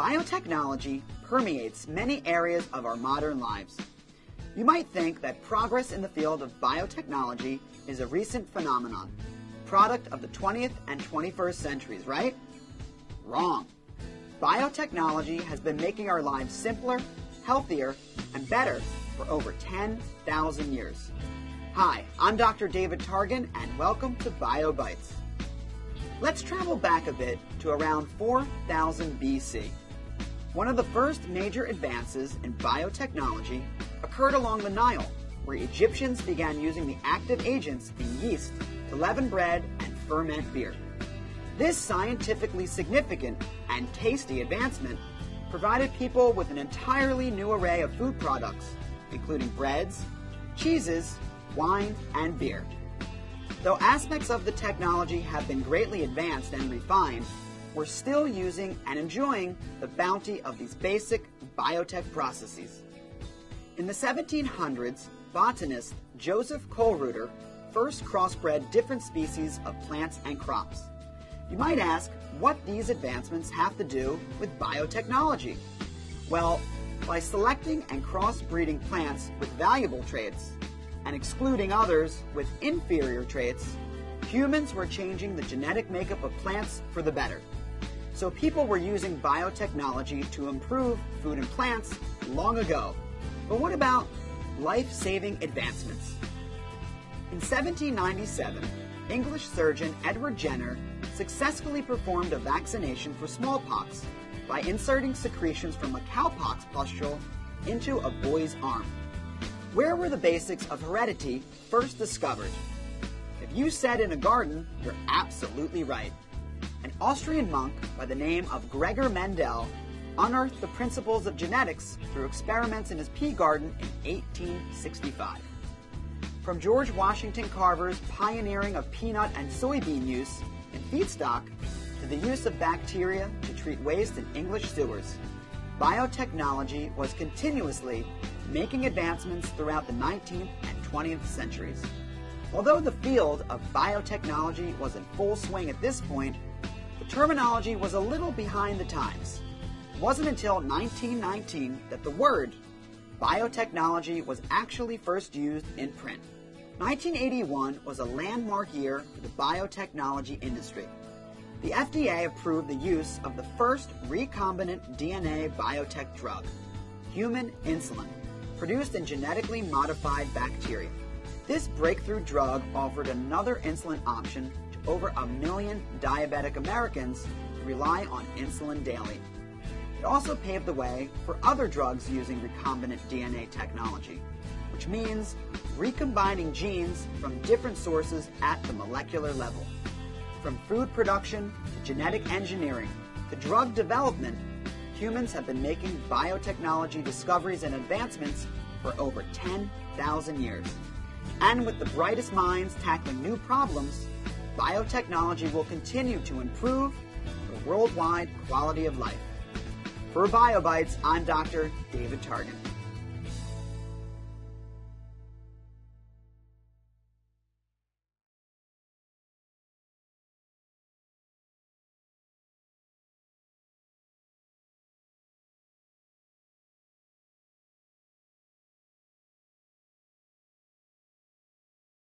Biotechnology permeates many areas of our modern lives. You might think that progress in the field of biotechnology is a recent phenomenon, product of the 20th and 21st centuries, right? Wrong. Biotechnology has been making our lives simpler, healthier, and better for over 10,000 years. Hi, I'm Dr. David Targan, and welcome to BioBytes. Let's travel back a bit to around 4000 BC. One of the first major advances in biotechnology occurred along the Nile, where Egyptians began using the active agents in yeast to leaven bread and ferment beer. This scientifically significant and tasty advancement provided people with an entirely new array of food products, including breads, cheeses, wine, and beer. Though aspects of the technology have been greatly advanced and refined, we're still using and enjoying the bounty of these basic biotech processes. In the 1700s, botanist Joseph Kölreuter first crossbred different species of plants and crops. You might ask what these advancements have to do with biotechnology. Well, by selecting and crossbreeding plants with valuable traits and excluding others with inferior traits, humans were changing the genetic makeup of plants for the better. So people were using biotechnology to improve food and plants long ago. But what about life-saving advancements? In 1797, English surgeon Edward Jenner successfully performed a vaccination for smallpox by inserting secretions from a cowpox pustule into a boy's arm. Where were the basics of heredity first discovered? If you said in a garden, you're absolutely right. An Austrian monk by the name of Gregor Mendel unearthed the principles of genetics through experiments in his pea garden in 1865. From George Washington Carver's pioneering of peanut and soybean use in feedstock to the use of bacteria to treat waste in English sewers, biotechnology was continuously making advancements throughout the 19th and 20th centuries. Although the field of biotechnology was in full swing at this point, the terminology was a little behind the times. It wasn't until 1919 that the word biotechnology was actually first used in print. 1981 was a landmark year for the biotechnology industry. The FDA approved the use of the first recombinant DNA biotech drug, human insulin, produced in genetically modified bacteria. This breakthrough drug offered another insulin option to over a million diabetic Americans who rely on insulin daily. It also paved the way for other drugs using recombinant DNA technology, which means recombining genes from different sources at the molecular level. From food production to genetic engineering to drug development, humans have been making biotechnology discoveries and advancements for over 10,000 years. And with the brightest minds tackling new problems, biotechnology will continue to improve the worldwide quality of life. For BioBytes, I'm Dr. David Targan.